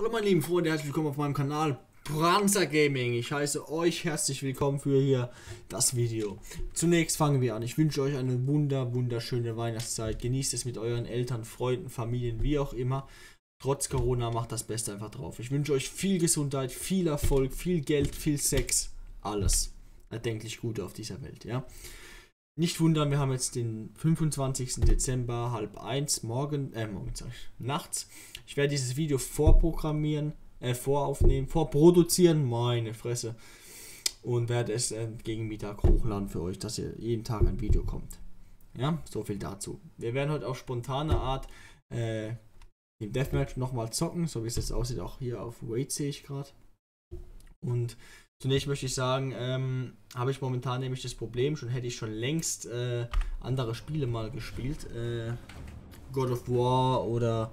Hallo meine lieben Freunde, herzlich willkommen auf meinem Kanal Pranzer Gaming. Ich heiße euch herzlich willkommen für hier das Video. Zunächst fangen wir an. Ich wünsche euch eine wunder, wunderschöne Weihnachtszeit. Genießt es mit euren Eltern, Freunden, Familien, wie auch immer. Trotz Corona macht das Beste einfach drauf. Ich wünsche euch viel Gesundheit, viel Erfolg, viel Geld, viel Sex, alles erdenklich Gute auf dieser Welt, ja. Nicht wundern, wir haben jetzt den 25. Dezember, halb eins, morgen, äh, morgen ich, nachts. Ich werde dieses Video vorprogrammieren, äh, voraufnehmen, vorproduzieren, meine Fresse. Und werde es äh, gegen Mittag hochladen für euch, dass ihr jeden Tag ein Video kommt. Ja, so viel dazu. Wir werden heute auf spontane Art äh, im Deathmatch nochmal zocken, so wie es jetzt aussieht, auch hier auf Wait sehe ich gerade. Und Zunächst möchte ich sagen, ähm, habe ich momentan nämlich das Problem, schon hätte ich schon längst äh, andere Spiele mal gespielt. Äh, God of War oder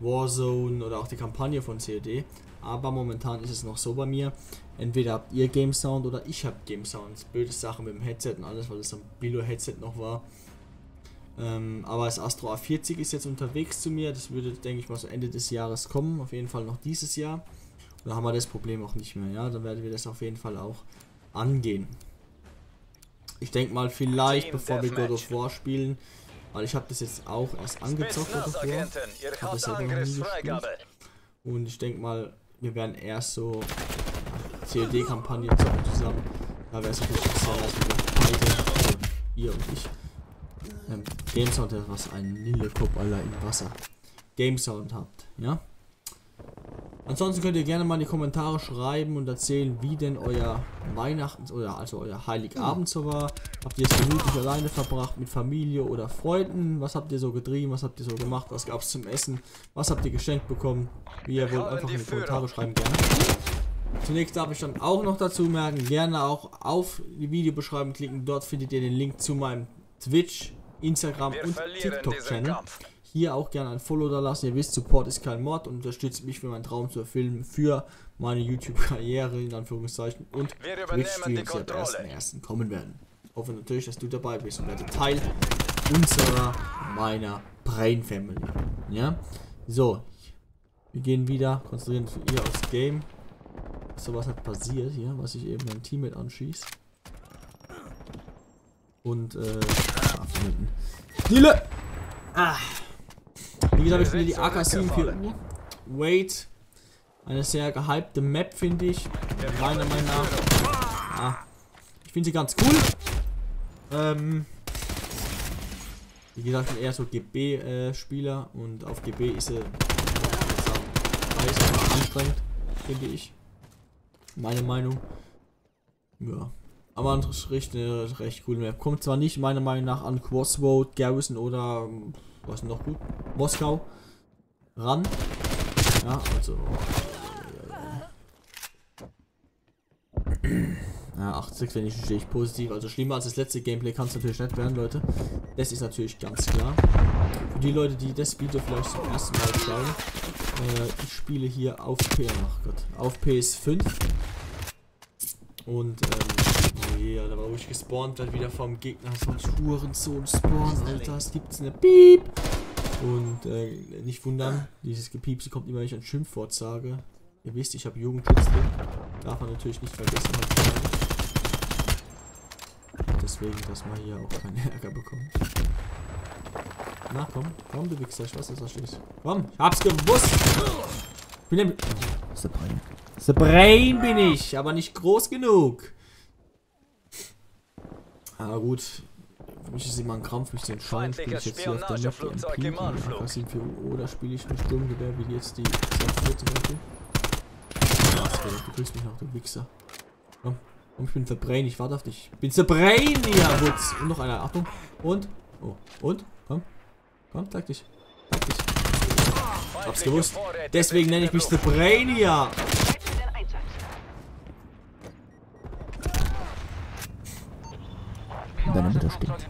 Warzone oder auch die Kampagne von COD. Aber momentan ist es noch so bei mir. Entweder habt ihr Game Sound oder ich habe Game Sounds. Blöde Sache mit dem Headset und alles, weil das ein Bilo-Headset noch war. Ähm, aber das Astro A40 ist jetzt unterwegs zu mir. Das würde, denke ich mal, so Ende des Jahres kommen. Auf jeden Fall noch dieses Jahr. Dann haben wir das Problem auch nicht mehr, ja. Dann werden wir das auf jeden Fall auch angehen. Ich denke mal, vielleicht bevor wir God of War spielen, weil ich habe das jetzt auch erst angezockt, God of War. Ich habe das selber noch nie gespielt. Und ich denke mal, wir werden erst so COD-Kampagnen zocken zusammen. Da wäre es natürlich nice, wenn wir beide, also ihr und ich, ähm, Game Sound, was ein Lillekop aller im Wasser. Game Sound habt, ja. Ansonsten könnt ihr gerne mal in die Kommentare schreiben und erzählen, wie denn euer Weihnachten oder also euer Heiligabend so war. Habt ihr es gemütlich alleine verbracht mit Familie oder Freunden? Was habt ihr so getrieben? Was habt ihr so gemacht? Was gab es zum Essen? Was habt ihr geschenkt bekommen? Wie ihr wollt, einfach in die Kommentare schreiben gerne. Zunächst darf ich dann auch noch dazu merken, gerne auch auf die Videobeschreibung klicken. Dort findet ihr den Link zu meinem Twitch, Instagram und TikTok-Channel. Hier auch gerne ein Follow da lassen. Ihr wisst, Support ist kein Mod und unterstützt mich für meinen Traum zu erfüllen, für meine YouTube-Karriere in Anführungszeichen und Twitch-Streams, die ab 1.1. kommen werden. Hoffe natürlich, dass du dabei bist und werde Teil unserer, meiner Brain Family. Ja? So. Wir gehen wieder, konzentrieren uns hier aufs Game. So was hat passiert hier, was ich eben mein Teammate anschießt. Und, äh, Stille! Ah! Wie gesagt, ich finde die AK-74U Wait eine sehr gehypte Map, finde ich. Meiner Meinung nach. Ja, ich finde sie ganz cool. Ähm, wie gesagt, ich bin eher so GB-Spieler äh, und auf GB ist sie anstrengend, finde ich. Meine Meinung. Ja. Aber ist recht, eine recht coole Map. Kommt zwar nicht meiner Meinung nach an Crossroad, Garrison oder was noch gut? Moskau ran. Ja, also. Ja, 80 wenn ich stehe ich positiv. Also schlimmer als das letzte Gameplay kann es natürlich nicht werden, Leute. Das ist natürlich ganz klar. Für die Leute, die das Video vielleicht zum ersten Mal schauen, äh, ich spiele hier auf P ach Gott, auf PS5. Und ähm, yeah, da war ich gespawnt wird wieder vom Gegner so ein Hurensohn spawn, Alter, es gibt's eine Piep. Und äh, nicht wundern, dieses Gepiepse kommt immer, wenn ich ein Schimpfwort sage. Ihr wisst, ich habe Jugendschutz drin. Darf man natürlich nicht vergessen heutzutage. Deswegen, dass man hier auch keinen Ärger bekommt. Na komm, komm du Wichser, ich weiß, dass du stehst. Komm, ich hab's gewusst! Ich bin nämlich... Oh, The Brain. The Brain bin ich, aber nicht groß genug. Aber gut, für mich ist immer ein Krampf, mich zu entscheiden. Spiele ich jetzt hier auf der Map die MP, die AK-74 oder spiele ich ein Sturmgewehr wie jetzt die 2 zum Beispiel? Du grüßt mich noch, du Wichser. Komm, komm, ich bin The Brain, ich warte auf dich. Ich bin The Brain, ja, Wutz. Und noch einer, Achtung. Und, oh, und, komm, komm, zeig dich. Zeig dich. Hab's gewusst. Deswegen nenne ich mich The Brainia. Deine Mutter stinkt.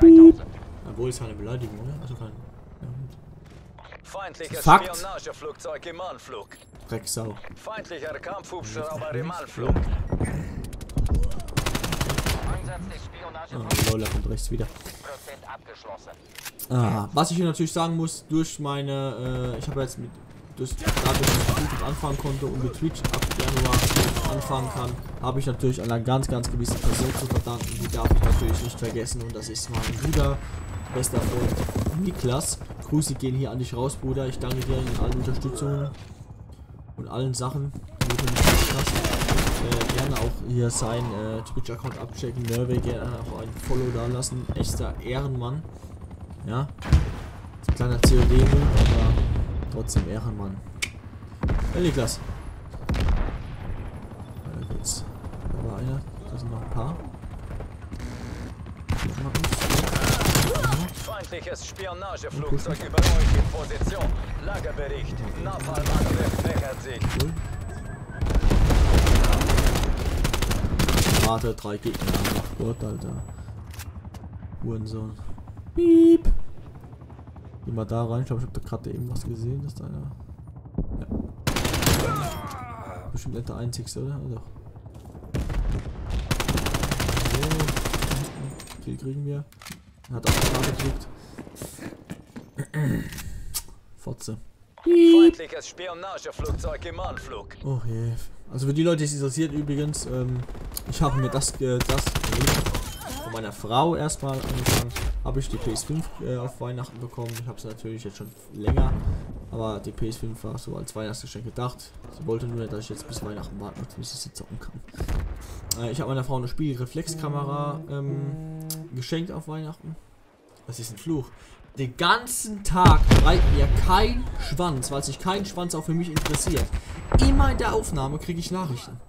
Piep. Obwohl es eine Beleidigung, oder? Also kein. Feindliches Fakt. Spionageflugzeug im Anflug. Drecksau. Feindlicher Kampfhubschrauber im Anflug. Ah, Lola kommt rechts wieder. Ah, was ich hier natürlich sagen muss, durch meine, äh, ich habe jetzt mit das, dadurch, dass ich YouTube anfangen konnte und mit Twitch ab Januar anfangen kann, habe ich natürlich einer ganz, ganz gewissen Person zu verdanken. Die darf ich natürlich nicht vergessen und das ist mein Bruder, bester Freund Niklas. Grüße gehen hier an dich raus, Bruder. Ich danke dir in allen Unterstützungen und allen Sachen. Äh, gerne auch hier sein äh, Twitch-Account abchecken. Nerve gerne auch ein Follow da lassen. Echter Ehrenmann. Ja. Ein kleiner COD, aber trotzdem Ehrenmann. Hey Niklas. Da geht's. Da war einer. Da sind noch ein paar. Feindliches Spionageflugzeug über euch in Position. Lagerbericht. Napalmangriff nähert sich. Cool. Warte, drei Gegner. Ach Gott, Alter. Hurensohn. Piep. Geh mal da rein. Ich glaube, ich habe da gerade eben was gesehen, dass da einer. Ja. Bestimmt nicht der einzigste, oder? Also. So. Kriegen wir. Hat auch gerade gekriegt. Fotze. Feindliches Spionageflugzeug im Anflug. Oh je. Also für die Leute, die es interessiert übrigens, ähm, ich habe mir das, äh, das von meiner Frau erstmal angefangen. Habe ich die PS5 äh, auf Weihnachten bekommen. Ich habe sie natürlich jetzt schon länger. Aber die PS5 war so als Weihnachtsgeschenk gedacht. Sie wollte nur, dass ich jetzt bis Weihnachten warten muss, bis ich sie zocken kann. Äh, ich habe meiner Frau eine Spiegelreflexkamera ähm, geschenkt auf Weihnachten. Das ist ein Fluch. Den ganzen Tag reibt mir kein Schwanz, weil sich kein Schwanz auch für mich interessiert. Immer in der Aufnahme kriege ich Nachrichten.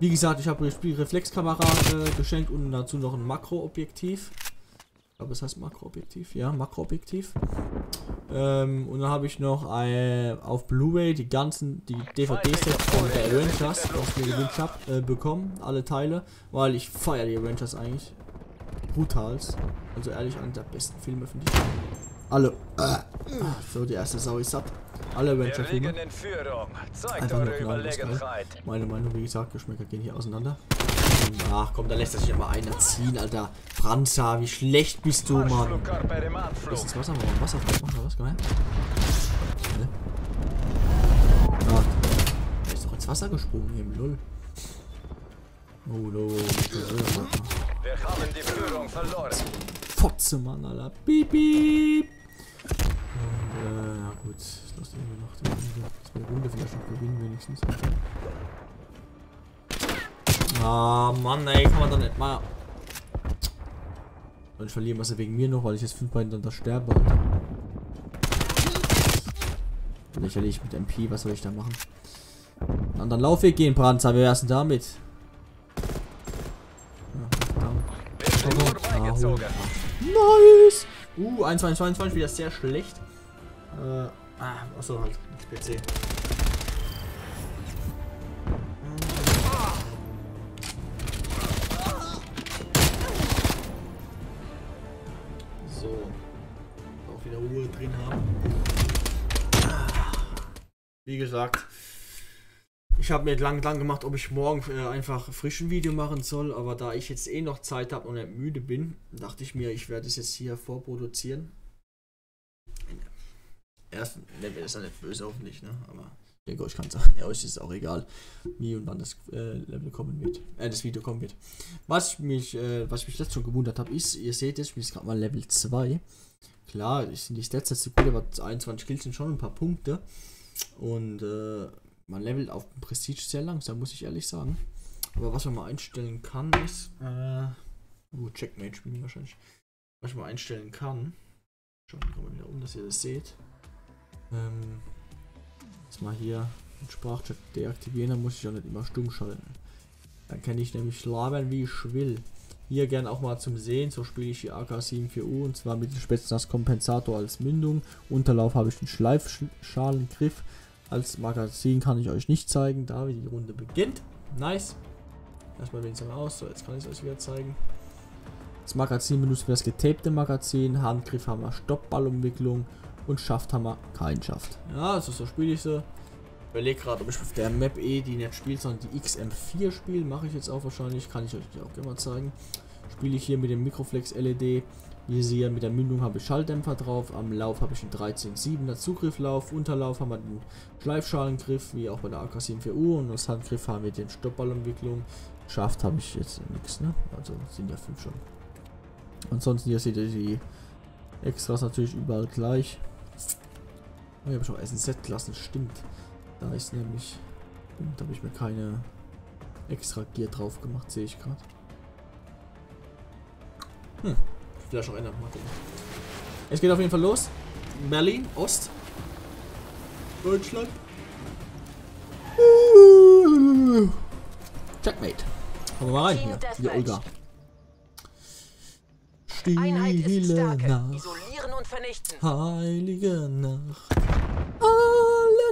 Wie gesagt, ich habe eine Spielreflexkamera äh, geschenkt und dazu noch ein Makroobjektiv. Ich glaube, es heißt Makroobjektiv. Ja, Makroobjektiv. Ähm, und dann habe ich noch äh, auf Blu-ray die ganzen die DVD-Sets von der Avengers, was ich mir gewünscht habe, äh, bekommen. Alle Teile, weil ich feiere die Avengers eigentlich brutals. Also ehrlich, einer der besten Filme finde ich. Alle. Äh, so, die erste Sau ist satt. Alle. Zeigt Einfach nur. Überlegenheit. Meine Meinung, wie gesagt, Geschmäcker gehen hier auseinander. Ach komm, da lässt er sich aber einer ziehen, Alter. Franza, wie schlecht bist du, Mann. Ist ins Wasser, warum Wasser machen, oder was? Komm her. Ne? Ah, der ist doch ins Wasser gesprungen hier, Lull. Oh, no. Wir haben die Führung verloren. Fotze, Mann, Alter. Piep, piep. Und, äh, ja gut. Ich lasse die Runde. Das wäre Runde vielleicht noch gewinnen, wenigstens. Ah, Mann, ey, kann man doch nicht mal. Und ich verliere was wegen mir noch, weil ich jetzt fünfmal hintereinander sterbe, Alter. Lächerlich mit MP, was soll ich da machen? Einen anderen Laufweg gehen, Pranzer, wir ersten damit. Ja, nur beigezogen. Nice! Uh, 1, 2, 22 wieder sehr schlecht. Äh, ah, achso, halt, PC. Wie gesagt, ich habe mir lang, lang gemacht, ob ich morgen äh, einfach frisch ein Video machen soll, aber da ich jetzt eh noch Zeit habe und nicht müde bin, dachte ich mir, ich werde es jetzt hier vorproduzieren. Erst, ne, ist ja nicht böse hoffentlich, ne? Aber ich denke, euch kann es ja, euch ist es auch egal, wie und wann das äh, Level kommen wird, äh, das Video kommen wird. Was mich, äh, was mich letztens schon gewundert habe, ist, ihr seht jetzt, ich bin jetzt gerade mal Level 2. Klar, ich sind die Stats jetzt so gut, aber 21 Kills sind schon ein paar Punkte. Und äh, man levelt auf Prestige sehr langsam, muss ich ehrlich sagen. Aber was man mal einstellen kann, ist. Äh, uh, Checkmate spielen wahrscheinlich. Was man einstellen kann. Kommen wir wieder um, dass ihr das seht. Ähm, jetzt mal hier den Sprachchat deaktivieren, dann muss ich auch nicht immer stumm schalten. Dann kann ich nämlich labern, wie ich will. Hier gern auch mal zum Sehen, so spiele ich die AK-74U und zwar mit dem Spätznas Kompensator als Mündung. Unterlauf habe ich den Schleifschalengriff. Als Magazin kann ich euch nicht zeigen, da wie die Runde beginnt. Nice. Erstmal wenigstens aus, so jetzt kann ich es euch wieder zeigen. Das Magazin benutzen wir das getapte Magazin, Handgriff haben wir Stoppballumwicklung und Schaft haben wir keinen Schaft. Ja, also so spiele ich sie. Überlege gerade, ob ich auf der Map eh die nicht spiele, sondern die XM4 spiele. Mache ich jetzt auch wahrscheinlich. Kann ich euch auch gerne mal zeigen. Spiele ich hier mit dem Mikroflex LED Wie seht, mit der Mündung habe ich Schalldämpfer drauf. Am Lauf habe ich einen 13.7er Zugrifflauf. Unterlauf haben wir den Schleifschalengriff, wie auch bei der AK-74U. Und als Handgriff haben wir den Stoppballentwicklung. Schaft habe ich jetzt nichts, ne? Also sind ja fünf schon. Ansonsten hier seht ihr die Extras natürlich überall gleich. Oh, hier habe ich auch SNZ-Klassen, stimmt. Da ist nämlich... Da habe ich mir keine extra Gear drauf gemacht, sehe ich gerade. Hm, vielleicht auch ändern. Mal gucken. Es geht auf jeden Fall los. Berlin, Ost. Deutschland. Checkmate. Kommen wir mal rein hier. Hier, Olga. Stille. Nacht. Isolieren und vernichten. Heilige Nacht.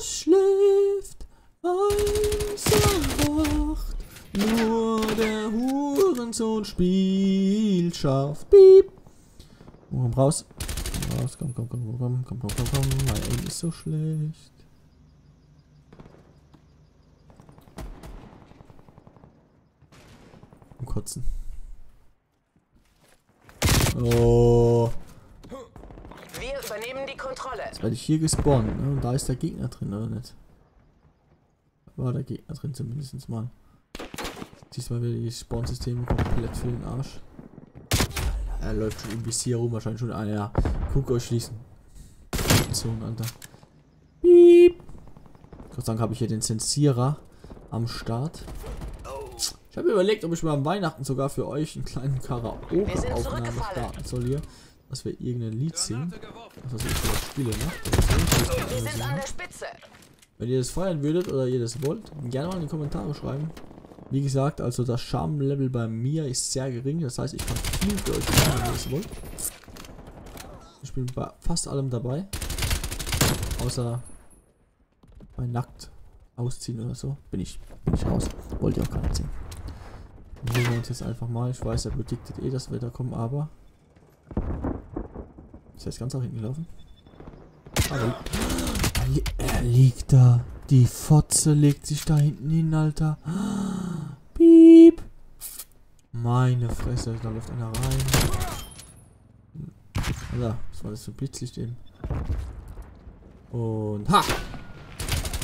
Schläft, eins erwacht. Nur der Hurensohn spielt scharf. Piep. Komm raus. Komm raus, komm, komm, komm, komm, komm, komm, komm, komm. Mein Aim ist so schlecht. Und kotzen. Oh. Wir übernehmen die Kontrolle. Jetzt werde ich hier gespawnt, ne? Und da ist der Gegner drin, oder nicht? War der Gegner drin zumindest mal. Diesmal wieder die Spawn-Systeme komplett für den Arsch. Er läuft schon im Visier rum, wahrscheinlich schon. Ah ja, guck euch schließen. So, Alter. Piep. Gott sei Dank habe ich hier den Sensierer am Start. Ich habe überlegt, ob ich mal am Weihnachten sogar für euch einen kleinen Karaoke-Aufnahme starten soll hier. Dass wir irgendein Lied singen. Was weiß ich für Spiele macht. Wir sind an der Spitze. Wenn ihr das feiern würdet oder ihr das wollt, gerne mal in die Kommentare schreiben. Wie gesagt, also das Charme-Level bei mir ist sehr gering. Das heißt, ich kann viel für euch machen, wenn ihr das wollt. Ich bin bei fast allem dabei. Außer bei nackt ausziehen oder so. Bin ich, bin ich raus. Wollt ihr auch gar nicht sehen. Holen wir uns jetzt einfach mal. Ich weiß, er prediktet eh, dass wir da kommen, aber. Ist er jetzt ganz nach hinten gelaufen? Aber er, li er liegt da. Die Fotze legt sich da hinten hin, Alter. Piep. Meine Fresse, da läuft einer rein. Alter, was war das ein Blitzlicht eben? Und ha!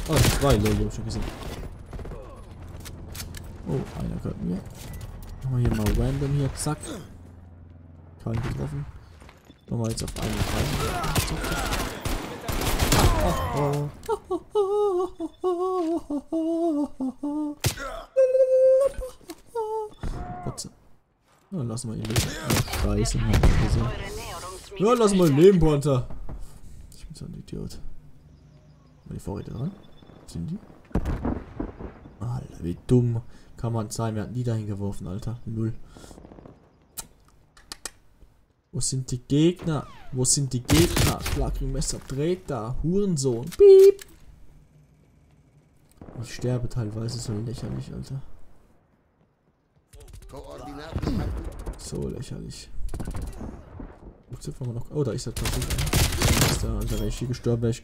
Oh, zwei Leute, hab ich schon gesehen. Oh, einer gehört mir. Machen wir hier mal random hier, zack. Keinen getroffen. Wir jetzt auf einen. Potze. Ja, lassen wir ihn leben. Scheiße, Mann. Ja, wir ihn leben, Panther. Ich bin so ein Idiot. Haben die Vorräte dran? Sind die? Alter, wie dumm kann man sein. Wir hatten die dahin geworfen, Alter. Null. Wo sind die Gegner? Wo sind die Gegner? Schlagringmesser, dreht da. Hurensohn. Piep. Ich sterbe teilweise so lächerlich, Alter. So lächerlich. Oh, da ist er tatsächlich. Alter, wäre ich hier gestorben, wäre ich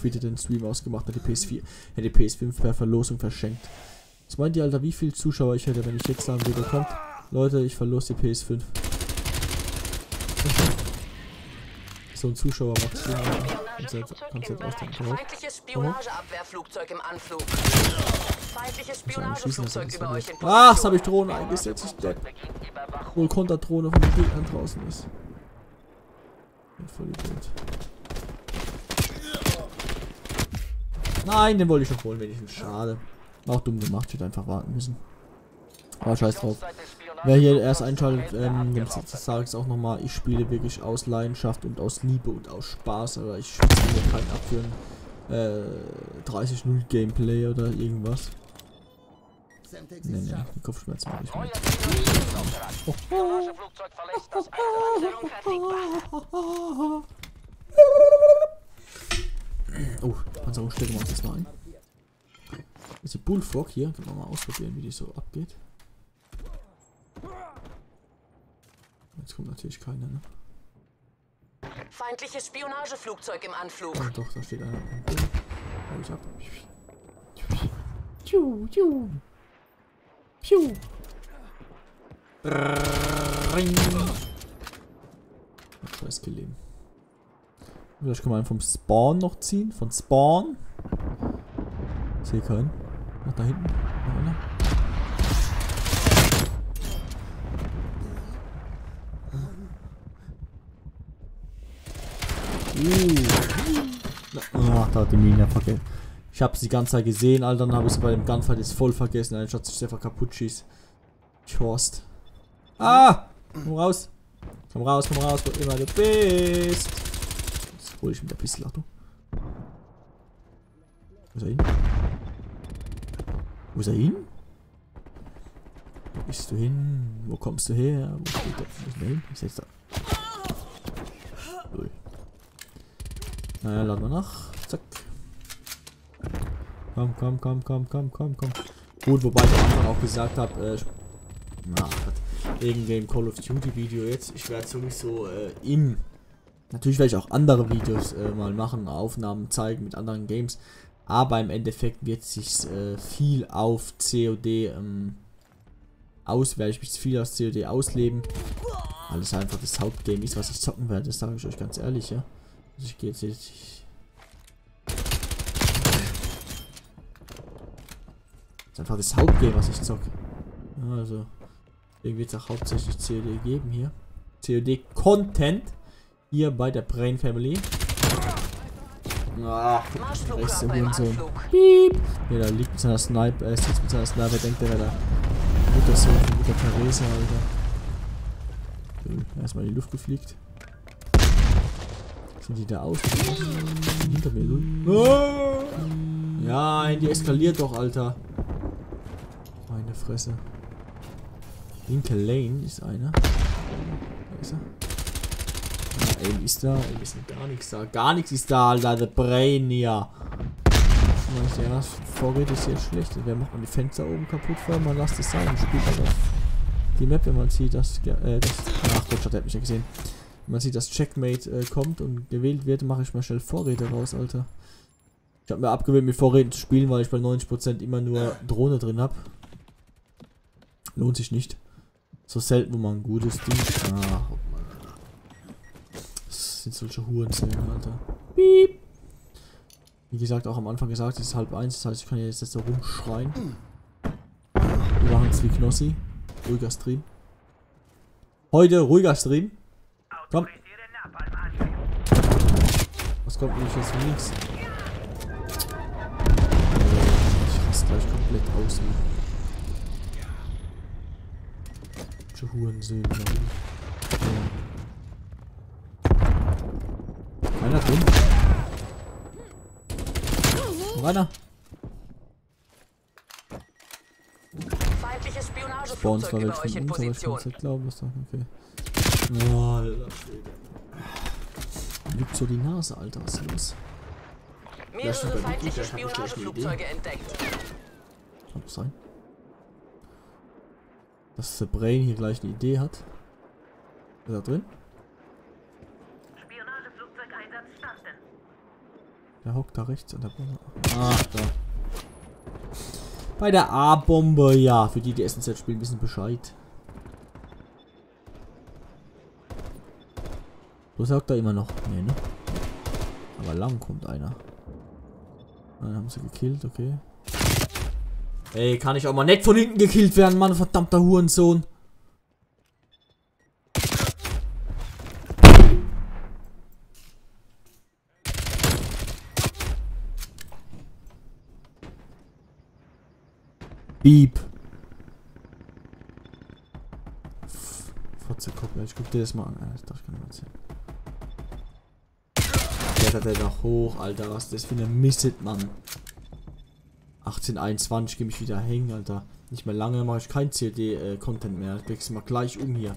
quitte den Stream ausgemacht, hätte die PS4, hätte die PS5 per Verlosung verschenkt. Was meint ihr, Alter, wie viel Zuschauer ich hätte, wenn ich jetzt sagen würde, kommt, Leute, ich verlose die PS5. So ein Zuschauer macht Sinn, Alter. Kannst du jetzt, kannst du jetzt ausdenken. Warum? Feindliches Spionageabwehrflugzeug im Anflug. Feindliches Spionageflugzeug über euch in. Ach, das habe ich Drohnen eingesetzt. Ich der wohl Konterdrohne von den Gegnern draußen ist. Bin voll Idiot. Nein, den wollte ich noch holen, wenigstens. Schade. War auch dumm gemacht, ich hätte einfach warten müssen. Aber scheiß drauf. Wer hier erst einschaltet, ähm, dem sage ich auch nochmal, ich spiele wirklich aus Leidenschaft und aus Liebe und aus Spaß, aber ich spiele keinen ab für ein äh, 30-0 Gameplay oder irgendwas. Nee, nee, die Kopfschmerzen mache ich mit. Das Panzerung verfügbar. Oh, Panzerung stellen wir uns jetzt mal ein. Diese Bullfrog hier, können wir mal ausprobieren, wie die so abgeht. Jetzt kommt natürlich keiner, ne? Feindliches Spionageflugzeug im Anflug. Oh, doch, da steht einer. Hau ich ab. Piu, piu. Piu. Scheiß Killleben. Vielleicht kann man einen vom Spawn noch ziehen. Von Spawn. Ich sehe keinen. Noch da hinten. Noch einer. Uh. Ach, da hat die Mine vergessen. Ich habe sie die ganze Zeit gesehen, Alter. Dann habe ich sie bei dem Gunfight jetzt voll vergessen. Anstatt sich einfach kaputt schießt. Ich horst. Ah! Komm raus. Komm raus, komm raus, wo immer du bist. Jetzt hol ich mit der Pistole, Achtung. Wo ist er hin? Wo ist er hin? Wo bist du hin? Wo kommst du her? Wo steht der? Wo ist der hin? Er jetzt da? Naja, laden wir nach. Zack. Komm, komm, komm, komm, komm, komm, komm. Gut, wobei ich am auch gesagt habe, äh, na, Gott, irgendein Call of Duty Video jetzt. Ich werde sowieso äh, im. Natürlich werde ich auch andere Videos äh, mal machen, Aufnahmen zeigen mit anderen Games. Aber im Endeffekt wird sich äh, viel auf COD ähm, aus, werde ich mich viel aus COD ausleben. Weil es einfach das Hauptgame ist, was ich zocken werde, das sage ich euch ganz ehrlich, ja. Ich gehe jetzt. Ich, das ist einfach das Hauptgame, was ich zocke. Also. Irgendwie wird es auch hauptsächlich COD geben hier. COD Content. Hier bei der Brain Family. Ach, rechts im. Anflug. Piep. Ja, da liegt mit seiner Sniper, er sitzt mit seiner Sniper, denkt er, wäre der Muttersohn von Mutter Theresa, Alter. Erstmal in die Luft gefliegt. Sind die da aus? Hinter mir, Lul. Ja, die eskaliert doch, Alter. Meine Fresse. Linke Lane ist einer. Da ist er. Ja, Aim ist da, Aim ist gar nichts da. Gar nichts ist da, Alter. The Brain, ja. Ja, das Vorräte ist hier schlecht. Wer macht man die Fenster oben kaputt vor? Man lasst es sein. Spielt aber die Map, wenn man sieht, dass. Äh, das ach Gott, hat mich ja gesehen. Man sieht, dass Checkmate äh, kommt und gewählt wird, mache ich mal schnell Vorräte raus, Alter. Ich habe mir abgewöhnt, mit Vorräten zu spielen, weil ich bei 90% immer nur Drohne drin habe. Lohnt sich nicht. So selten, wo man ein gutes Ding. Ah, das sind solche Hurenzellen, Alter. Piep. Wie gesagt, auch am Anfang gesagt, es ist halb eins, das heißt, ich kann jetzt, jetzt so rumschreien. Wir machen es wie Knossi. Ruhiger Stream. Heute ruhiger Stream. Komm. Was kommt nämlich jetzt links? Ich raste gleich komplett aus. Welche Hurensöhne. Ja. Keiner drin? Noch einer? Feindliches Spawns Spionageflugzeug war über welche euch von uns, aber ich kann nicht glauben, dass da. Okay. Oh, Alter Schwede. Lügt so die Nase, Alter, was ist los? Mehrere feindliche. Spionageflugzeuge entdeckt. Kann doch sein. Dass der Brain hier gleich eine Idee hat. Ist er drin? Spionageflugzeugeinsatz starten. Der hockt da rechts an der Bombe. Ach, da. Bei der A-Bombe, ja. Für die, die SNZ spielen, wissen Bescheid. Wo sagt er immer noch? Nee, ne? Aber lang kommt einer. Dann haben sie gekillt, okay. Ey, kann ich auch mal nicht von hinten gekillt werden, Mann, verdammter Hurensohn. Beep. Fotzekopf, ich guck dir das mal an. Das darf ich gar nicht erzählen. Klettert er da hoch, Alter. Was ist das für eine Misset, Mann. 1821, geh mich wieder hängen, Alter. Nicht mehr lange mache ich kein CD-Content mehr. Ich wechsle mal gleich um hier.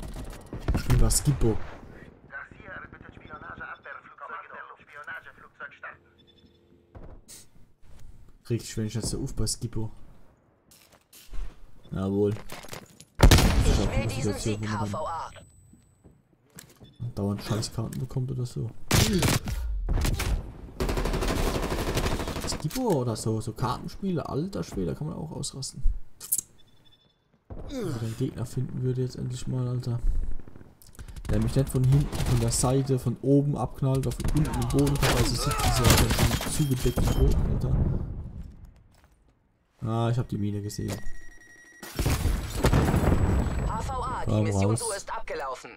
Ich spiel mal Skippo. Richtig, wenn ich jetzt auf bei Skippo. Jawohl. Ich will diesen Sieg, HVA. dauernd Scheißkarten bekommt oder so. Skippo oder so, so Kartenspiele, alter Schwede, kann man auch ausrasten. Wenn den Gegner finden würde jetzt endlich mal, Alter. Der mich nicht von hinten, von der Seite, von oben abknallt, auf unten im Boden kommt, also sieht dieser schon zugedeckten Boden, Alter. Ah, ich habe die Mine gesehen. HVA, die Missionsuhr raus. ist abgelaufen.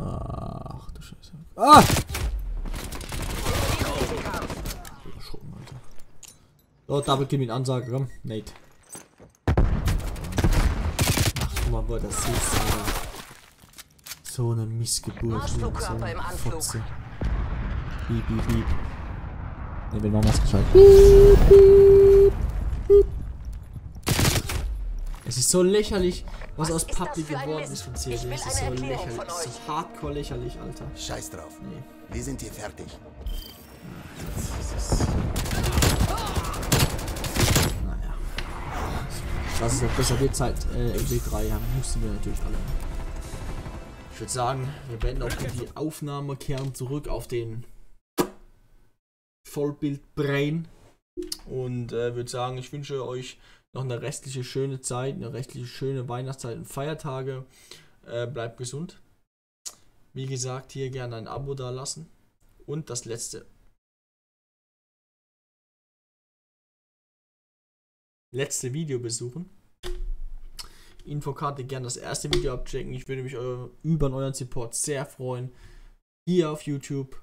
Ach du Scheiße. Ah! So, Double Kill mit Ansage, komm. Nate. Ach, guck mal, wo das sitzt, Alter. So eine Missgeburt. So eine. Fotze. Piep, piep, piep. Ne, wir machen was gescheit. Piep, piep, piep. Es ist so lächerlich, was, Was aus ist Public geworden ist von CSD. Es ist so lächerlich. Es ist so hardcore lächerlich, Alter. Scheiß drauf. Nee. Wir sind hier fertig. Das ist. Naja. Was es noch besser wird seit äh, MW3 haben, mussten wir natürlich alle. Ich würde sagen, wir beenden auch die Aufnahme, kehren zurück auf den Vollbild-Brain. Und äh, würde sagen, ich wünsche euch noch eine restliche schöne Zeit, eine restliche schöne Weihnachtszeit und Feiertage. Äh, bleibt gesund. Wie gesagt, hier gerne ein Abo da lassen. Und das letzte. Letzte Video besuchen. Infokarte gerne das erste Video abchecken. Ich würde mich eu- über euren Support sehr freuen. Hier auf YouTube,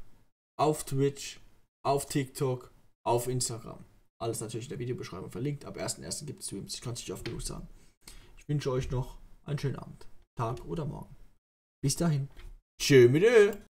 auf Twitch, auf TikTok, auf Instagram. Alles natürlich in der Videobeschreibung verlinkt. Ab 1.1. gibt es Streams. Ich kann es nicht oft genug sagen. Ich wünsche euch noch einen schönen Abend, Tag oder Morgen. Bis dahin. Tschö mit Ö.